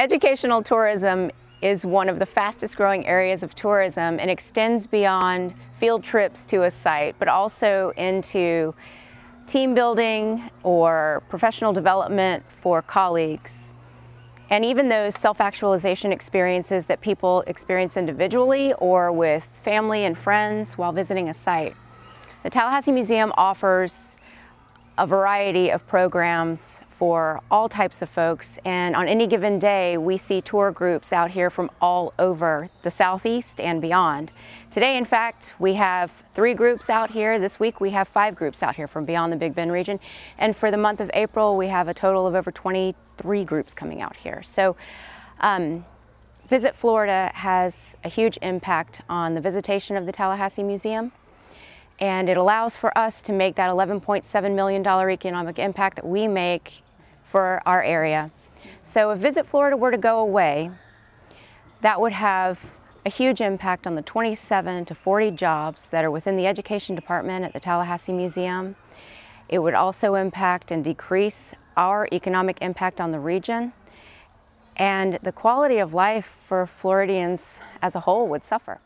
Educational tourism is one of the fastest growing areas of tourism and extends beyond field trips to a site, but also into team building or professional development for colleagues. And even those self-actualization experiences that people experience individually or with family and friends while visiting a site. The Tallahassee Museum offers a variety of programs for all types of folks and on any given day we see tour groups out here from all over the southeast and beyond. Today in fact we have three groups out here. This week we have five groups out here from beyond the Big Bend region and for the month of April we have a total of over 23 groups coming out here. So um, Visit Florida has a huge impact on the visitation of the Tallahassee Museum and it allows for us to make that $11.7 million economic impact that we make for our area. So if Visit Florida were to go away, that would have a huge impact on the 27 to 40 jobs that are within the education department at the Tallahassee Museum. It would also impact and decrease our economic impact on the region and the quality of life for Floridians as a whole would suffer.